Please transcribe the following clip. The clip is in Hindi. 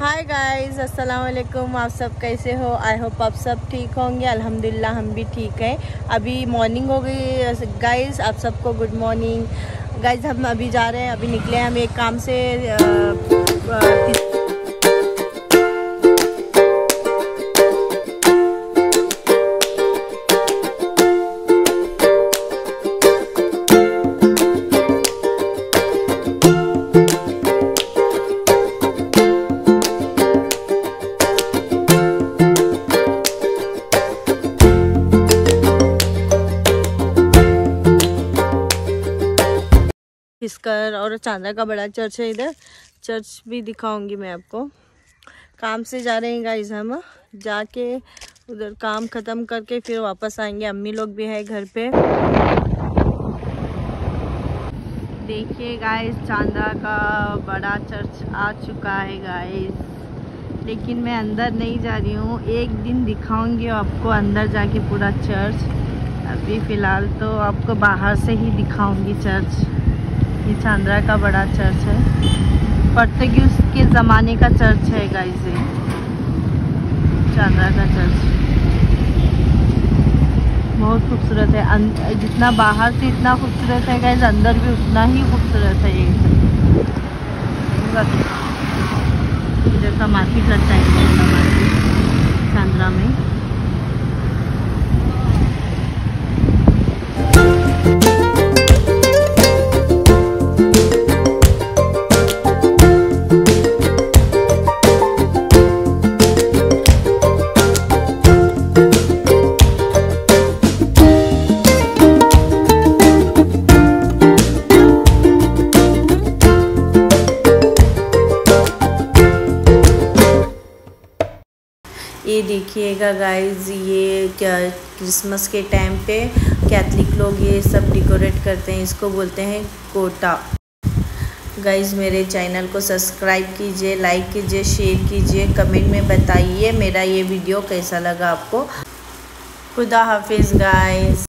हाय गाइस अस्सलाम वालेकुम आप सब कैसे हो? आई होप आप सब ठीक होंगे। अल्हम्दुलिल्लाह हम भी ठीक हैं। अभी मॉर्निंग हो गई गाइस आप सबको गुड मॉर्निंग गाइस हम अभी जा रहे हैं। अभी निकले हैं हम एक काम से आ, आ, फिसकर और चांदा का बड़ा चर्च है इधर। चर्च भी दिखाऊँगी मैं आपको। काम से जा रहे हैं गाइज़ हम। जाके उधर काम ख़त्म करके फिर वापस आएँगे। अम्मी लोग भी है घर पे। देखिए गाइस चांदा का बड़ा चर्च आ चुका है गाइस लेकिन मैं अंदर नहीं जा रही हूँ। एक दिन दिखाऊँगी आपको अंदर जाके पूरा चर्च। अभी फ़िलहाल तो आपको बाहर से ही दिखाऊँगी चर्च। ये चांद्रा का बड़ा चर्च है। पर्तुगीज के ज़माने का चर्च है गाइस ये। चांद्रा का चर्च। बहुत खूबसूरत है। जितना बाहर से इतना खूबसूरत है गाइस अंदर भी उतना ही खूबसूरत है ये। जैसा मार्केट लगता है चांद्रा में। ये देखिएगा गाइस ये क्या क्रिसमस के टाइम पे कैथलिक लोग ये सब डेकोरेट करते हैं, इसको बोलते हैं कोटा। गाइस मेरे चैनल को सब्सक्राइब कीजिए लाइक कीजिए शेयर कीजिए कमेंट में बताइए मेरा ये वीडियो कैसा लगा आपको। खुदा हाफिज़ गाइस